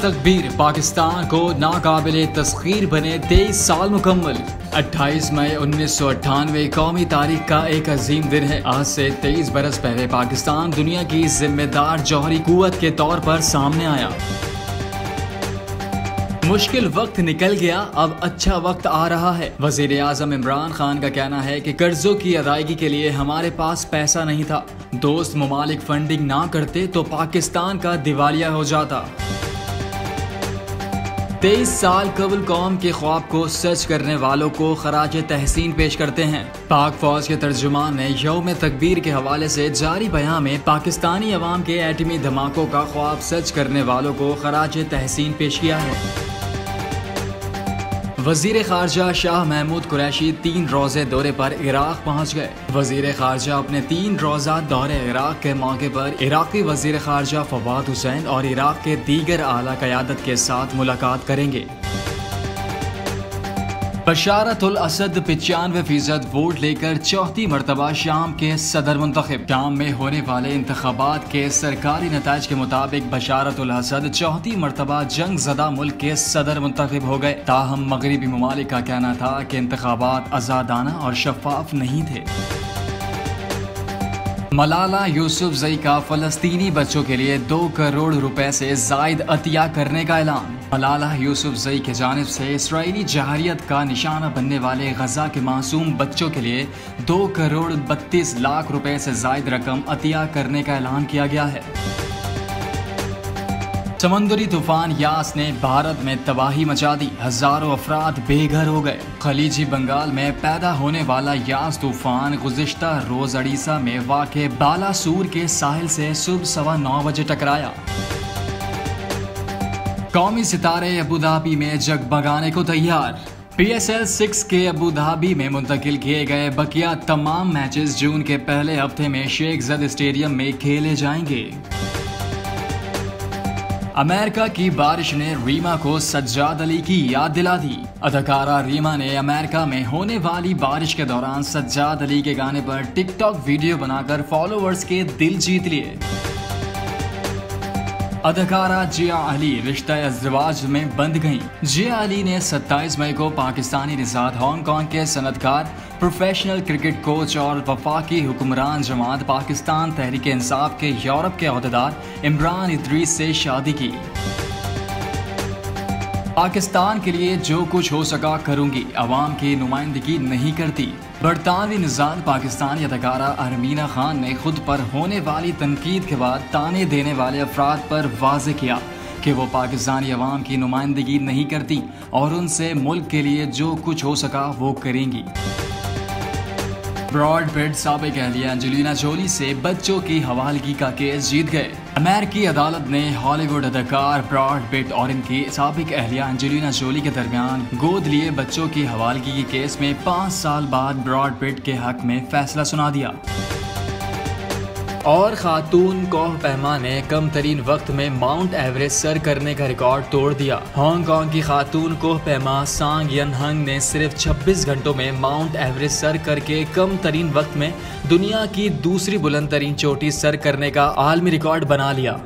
तकबीर पाकिस्तान को नाकाबिल तस्खीर बने तेईस साल मुकम्मल। 28 मई उन्नीस सौ अट्ठानवे कौमी तारीख का एक अजीम दिन है। आज से 23 बरस पहले पाकिस्तान दुनिया की जिम्मेदार जौहरी कुत के तौर पर सामने आया। मुश्किल वक्त निकल गया, अब अच्छा वक्त आ रहा है। वज़ीर आज़म इमरान खान का कहना है कि कर्जों की अदायगी के लिए हमारे पास पैसा नहीं था। दोस्त ममालिक फंडिंग ना करते तो पाकिस्तान का दिवालिया हो जाता। तेईस साल कबल कौम के ख्वाब को सच करने वालों को खराज तहसीन पेश करते हैं। पाक फौज के तर्जुमान ने यौम तकबीर के हवाले से जारी बयान में पाकिस्तानी अवाम के एटमी धमाकों का ख्वाब सच करने वालों को खराज तहसीन पेश किया है। वज़ीर खारजा शाह महमूद कुरैशी तीन रोज़े दौरे पर इराक पहुँच गए। वज़ीर खारजा अपने तीन रोजा दौरे इराक के मौके पर इराकी वज़ीर खारजा फवाद हुसैन और इराक के दीगर आला क्यादत के साथ मुलाकात करेंगे। बशारतुल असद पचानवे फ़ीसद वोट लेकर चौथी मरतबा शाम के सदर मुंतब शाम में होने वाले इंतबात के सरकारी नतज के मुताबिक बशारतुल असद चौथी मरतबा जंग जदा मुल्क के सदर मुंतब हो गए। ताहम मगरबी ममालिक का कहना था कि इंतबात आज़ादाना और शफाफ नहीं थे। मलाला यूसुफ जई का फलस्तीनी बच्चों के लिए दो करोड़ रुपए से जायद अतिया करने का ऐलान। मलाला यूसुफ जई की जानब से इसराइली जहारियत का निशाना बनने वाले गजा के मासूम बच्चों के लिए दो करोड़ बत्तीस लाख रुपए से जायद रकम अतिया करने का ऐलान किया गया है। समुद्री तूफ़ान यास ने भारत में तबाही मचा दी। हज़ारों अफराद बेघर हो गए। खलीजी बंगाल में पैदा होने वाला यास तूफ़ान गुजशत रोज अड़ीसा में वाक़ बालासूर के साहिल से सुबह सवा नौ बजे टकराया। कौमी सितारे अबू धाबी में जगबगाने को तैयार। पी एस एल सिक्स के अबू धाबी में मुंतकिल किए गए बकिया तमाम मैचेस जून के पहले हफ़्ते में शेख जद स्टेडियम में खेले जाएँगे। अमेरिका की बारिश ने रीमा को सज्जाद अली की याद दिला दी। अदाकारा रीमा ने अमेरिका में होने वाली बारिश के दौरान सज्जाद अली के गाने पर टिकटॉक वीडियो बनाकर फॉलोअर्स के दिल जीत लिए। अदाकारा जिया अली रिश्ता अजवाज में बंद गईं। जिया अली ने 27 मई को पाकिस्तानी निजात हांगकांग के सनतकार, प्रोफेशनल क्रिकेट कोच और वफाकी हुक्मरान जमात पाकिस्तान तहरीक इंसाफ के यूरोप के अहदेदार इमरान इद्रीस से शादी की पाकिस्तान के लिए जो कुछ हो सका करूँगी। अवाम की नुमाइंदगी नहीं करती। बरतानवी निज़ाम पाकिस्तानी अदाकारा अरमीना खान ने खुद पर होने वाली तनकीद के बाद ताने देने वाले अफराद पर वाज किया कि वो पाकिस्तानी अवाम की नुमाइंदगी नहीं करती और उनसे मुल्क के लिए जो कुछ हो सका वो करेंगी। ब्रॉडबेड सबक अहलिया एंजेलिना जोली से बच्चों की हवालगी का केस जीत गए। अमेरिकी अदालत ने हॉलीवुड अदाकार ब्रॉड बेट और इनकी सबक अहलिया एंजेलिना जोली के दरमियान गोद लिए बच्चों की हवालगी के केस में पाँच साल बाद ब्रॉड बेट के हक में फैसला सुना दिया। और खातून कोह पैमा ने कम तरीन वक्त में माउंट एवरेस्ट सर करने का रिकॉर्ड तोड़ दिया। हांगकांग की खातून कोह पैमा सांग यन हंग ने सिर्फ़ 26 घंटों में माउंट एवरेस्ट सर करके कम तरीन वक्त में दुनिया की दूसरी बुलंद तरीन चोटी सर करने का आलमी रिकॉर्ड बना लिया।